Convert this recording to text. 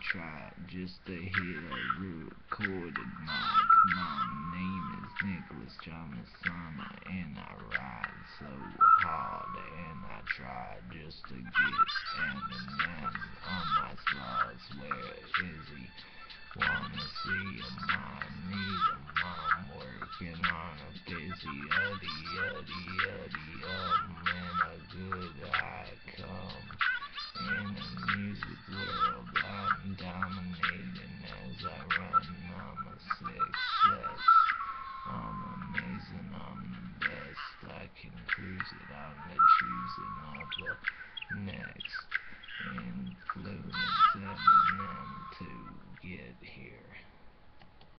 tried just to hit a recorded mic. My name is Nicholas J. Messana, and I ride so hard, and I try just to get Eminem on my slides. Where is he? Wanna see him? I need him. I'm working on a busy uddy, uddy, uddy, um, and a good I come in the music world. I'm the best. I can cruise it. I'm choosing of the next influence Eminem um, to get here.